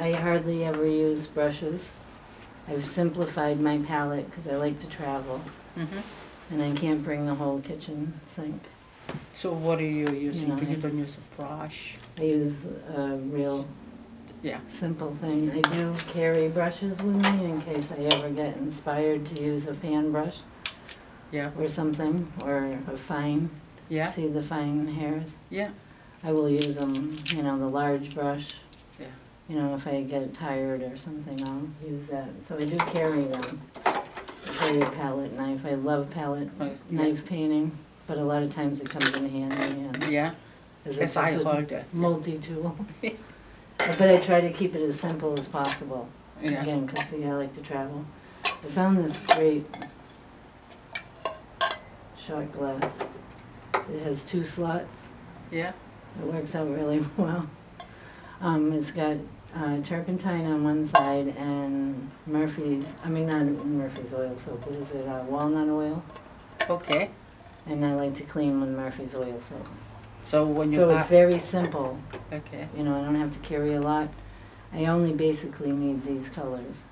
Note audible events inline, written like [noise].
I hardly ever use brushes. I've simplified my palette because I like to travel Mhm. and I can't bring the whole kitchen sink. So what are you using? know, you don't use a brush? I use a real Yeah. simple thing. I do carry brushes with me in case I ever get inspired to use a fan brush Yeah. or something, or a fine, Yeah. see the fine hairs? Yeah. I will use them, you know, the large brush. Yeah. You know, if I get tired or something, I'll use that. So I do carry them. I carry a palette knife. I love palette Nice, yeah. knife painting, but a lot of times it comes in handy and Yeah. is Yes, I just a multi-tool. [laughs] But I try to keep it as simple as possible. Yeah. Again, because see, I like to travel. I found this great shot glass. It has two slots. Yeah. It works out really [laughs] well. Um, it's got uh, turpentine on one side and Murphy's, I mean, not Murphy's oil soap, what is it, uh, walnut oil? Okay. And I like to clean with Murphy's oil soap. So when you So it's very simple, okay. you know, I don't have to carry a lot. I only basically need these colors.